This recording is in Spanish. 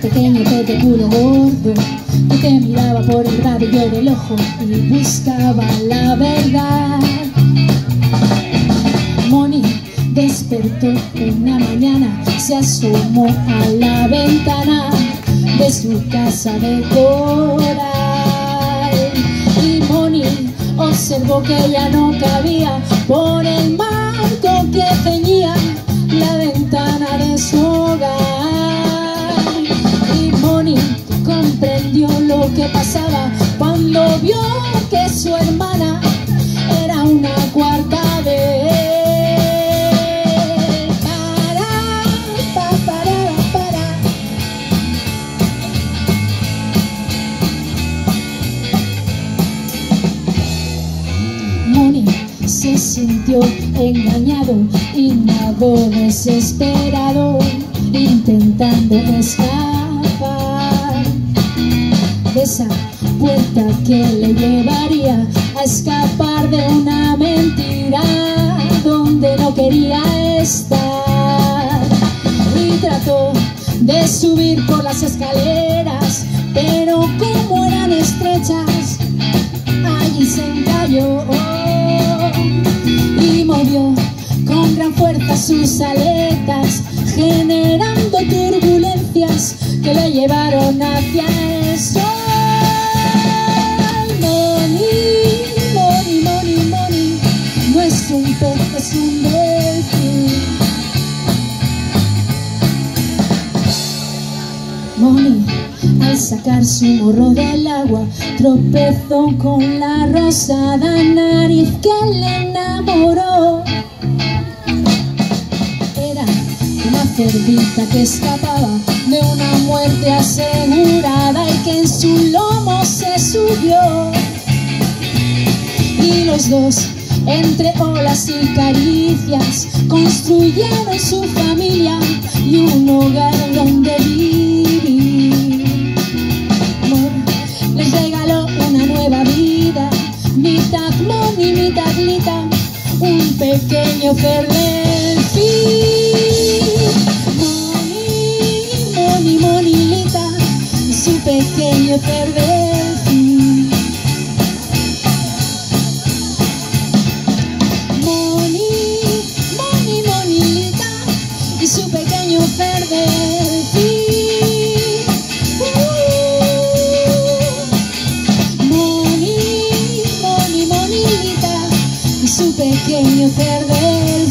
de culo gordo que te miraba por el rabillo del ojo y buscaba la verdad. Moni despertó una mañana, se asomó a la ventana de su casa de coral y Moni observó que ya no cabía por el marco que ceñía la ventana de su vio que su hermana era una cuarta vez. Para, pa, para, para. Moni se sintió engañado y nadó desesperado, intentando escapar de esa que le llevaría a escapar de una mentira donde no quería estar. Y trató de subir por las escaleras, pero como eran estrechas, allí se encalló y movió con gran fuerza sus aletas, generando turbulencias que le llevaron hacia el es un delfín. Moni, al sacar su morro del agua, tropezó con la rosada nariz que le enamoró. Era una cerdita que escapaba de una muerte asegurada y que en su lomo se subió. Y los dos, entre olas y caricias, construyeron su familia y un hogar donde vivir. Les regaló una nueva vida, mitad Moni, mitad Lita, un pequeño Ferdelfín. Moni, Moni, Moni, Lita, y su pequeño Ferdelfín. Su pequeño Ferdelfín. Uh. Moni, Moni, Monita y su pequeño Ferdelfín.